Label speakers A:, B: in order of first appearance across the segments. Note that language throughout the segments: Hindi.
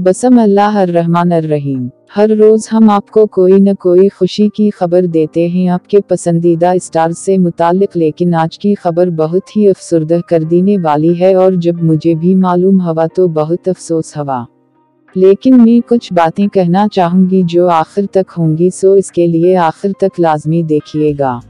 A: बसम अल्लाह रहमान रहीम हर रोज़ हम आपको कोई न कोई खुशी की खबर देते हैं। आपके पसंदीदा स्टार से मुतालिक, लेकिन आज की खबर बहुत ही अफसरदा कर देने वाली है और जब मुझे भी मालूम हवा तो बहुत अफसोस हवा। लेकिन मैं कुछ बातें कहना चाहूँगी जो आखिर तक होंगी, सो इसके लिए आखिर तक लाजमी देखिएगा।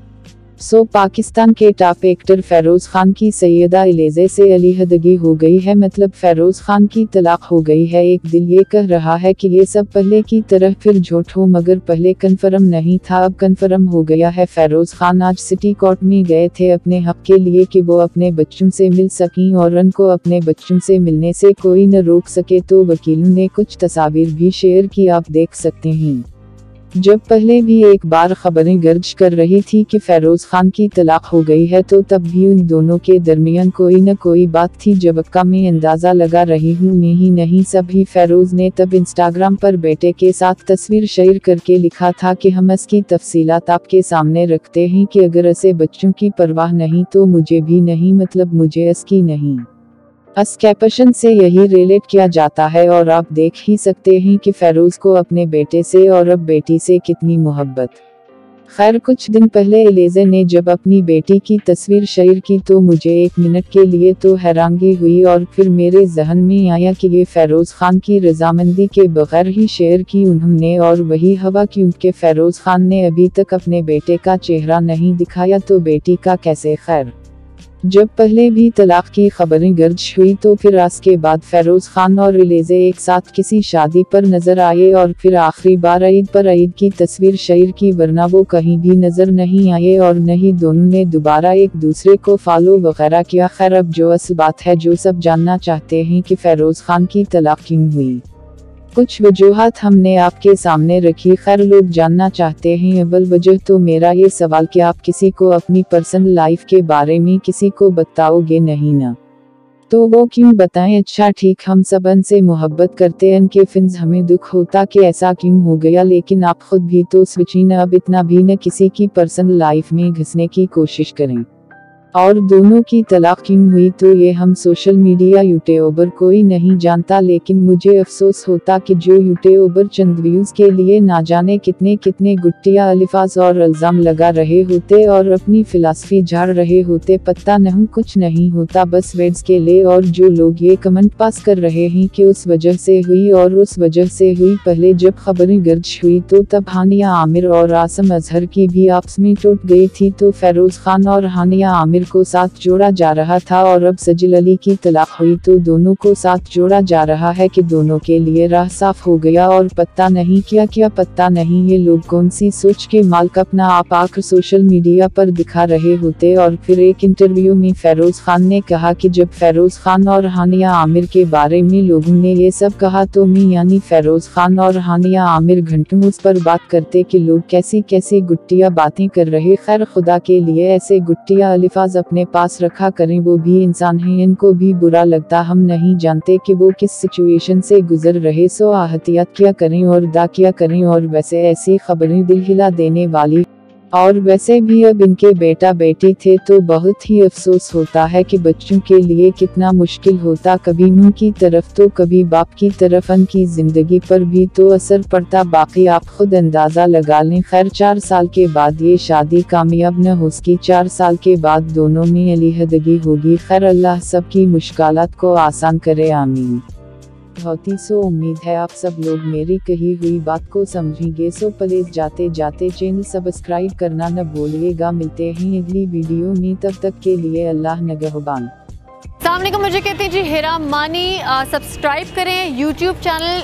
A: सो पाकिस्तान के टॉप एक्टर फेरोज खान की सैयदा इलेजे से अलीहदगी हो गई है। मतलब फेरोज खान की तलाक हो गई है। एक दिल ये कह रहा है कि ये सब पहले की तरह फिर झूठ हो, मगर पहले कन्फर्म नहीं था। अब कन्फर्म हो गया है। फेरोज खान आज सिटी कोर्ट में गए थे। अपने हक के लिए कि वो अपने बच्चों से मिल सकें और उनको अपने बच्चों से मिलने से कोई न रोक सके तो वकीलों ने कुछ तस्वीर भी शेयर की। आप देख सकते हैं। जब पहले भी एक बार खबरें गर्ज कर रही थी कि फेरोज खान की तलाक हो गई है तो तब भी उन दोनों के दरमियान कोई न कोई बात थी। जब अक्का में अंदाज़ा लगा रही हूँ, मैं ही नहीं, सभी फेरोज ने तब इंस्टाग्राम पर बेटे के साथ तस्वीर शेयर करके लिखा था कि हम इसकी तफसीलात आपके सामने रखते हैं कि अगर ऐसे बच्चों की परवाह नहीं तो मुझे भी नहीं मतलब मुझे इसकी नहीं। अस्कैपशन से यही रिलेट किया जाता है और आप देख ही सकते हैं कि फेरोज को अपने बेटे से और अब बेटी से कितनी मोहब्बत। खैर, कुछ दिन पहले एलेजे ने जब अपनी बेटी की तस्वीर शेयर की तो मुझे एक मिनट के लिए तो हैरानगी हुई और फिर मेरे जहन में आया कि ये फेरोज खान की रजामंदी के बगैर ही शेयर की उन्होंने और वही हवा क्योंकि फेरोज खान ने अभी तक अपने बेटे का चेहरा नहीं दिखाया तो बेटी का कैसे खैर? जब पहले भी तलाक की खबरें गर्ज हुई तो फिर आज के बाद फेरोज खान और रिलेजे एक साथ किसी शादी पर नज़र आए और फिर आखिरी बार ईद पर ईद की तस्वीर शेयर की, वरना वो कहीं भी नज़र नहीं आए और नहीं दोनों ने दोबारा एक दूसरे को फॉलो वगैरह किया। खैर, अब जो असल बात है, जो सब जानना चाहते हैं कि फेरोज खान की तलाक क्यों हुई। कुछ वजूहत हमने आपके सामने रखी। खैर, लोग जानना चाहते हैं, अव्वल वजह तो मेरा ये सवाल कि आप किसी को अपनी पर्सनल लाइफ के बारे में किसी को बताओगे नहीं ना? तो वो क्यों बताएँ? अच्छा ठीक, हम सबसे मोहब्बत करते हैं कि फिन्स हमें दुख होता कि ऐसा क्यों हो गया, लेकिन आप खुद भी तो स्विची न अब इतना भी न किसी की पर्सनल लाइफ में घुसने की कोशिश करें। और दोनों की तलाक क्यों हुई तो ये हम सोशल मीडिया यूट्यूबर कोई नहीं जानता, लेकिन मुझे अफसोस होता कि जो यूट्यूबर चंद व्यूज़ के लिए ना जाने कितने कितने गुट्टिया, अलिफाज और अल्जाम लगा रहे होते और अपनी फिलासफी झाड़ रहे होते, पता नहीं कुछ नहीं होता, बस वेड्स के लिए और जो लोग ये कमेंट पास कर रहे हैं कि उस वजह से हुई और उस वजह से हुई। पहले जब खबरें गर्ज हुई तो तब हानिया आमिर और आसम अजहर की भी आपस में टूट गई थी तो फेरोज खान और हानिया आमिर आमिर को साथ जोड़ा जा रहा था और अब सजिल अली की तलाक हुई तो दोनों को साथ जोड़ा जा रहा है कि दोनों के लिए राह साफ़ हो गया और पत्ता नहीं किया क्या पत्ता नहीं ये लोग कौन सी सोच के मालक अपना आप आकर सोशल मीडिया पर दिखा रहे होते। और फिर एक इंटरव्यू में फेरोज खान ने कहा कि जब फेरोज खान और हानिया आमिर के बारे में लोगों ने ये सब कहा तो मी यानी फेरोज खान और हानिया आमिर घंटों उस पर बात करते कि लोग कैसी कैसी गुट्टिया बातें कर रहे खैर, खुदा के लिए ऐसे गुट्टिया अलिफाज अल्फाज अपने पास रखा करें, वो भी इंसान हैं, इनको भी बुरा लगता, हम नहीं जानते कि वो किस सिचुएशन से गुजर रहे, सो आहतियात किया करें और दा किया करें, और वैसे ऐसी खबरें दिल हिला देने वाली और वैसे भी अब इनके बेटा बेटी थे तो बहुत ही अफसोस होता है कि बच्चों के लिए कितना मुश्किल होता। कभी मुँह की तरफ़ तो कभी बाप की तरफ़। उनकी ज़िंदगी पर भी तो असर पड़ता। बाकी आप खुद अंदाज़ा लगा लें, खैर चार साल के बाद ये शादी कामयाब न हो सकी। चार साल के बाद दोनों में अलीहदगी होगी। खैर अल्लाह सबकी मुश्किल को आसान करे, आमीन। होती सो उम्मीद है आप सब लोग मेरी कही हुई बात को समझेंगे। सो प्लीज़ जाते जाते चैनल सब्सक्राइब करना न भूलिएगा। मिलते हैं अगली वीडियो में। तब तक के लिए अल्लाह नगहबान
B: सामने को मुझे कहते हैं जी हेरा मानी सब्सक्राइब करें। YouTube channel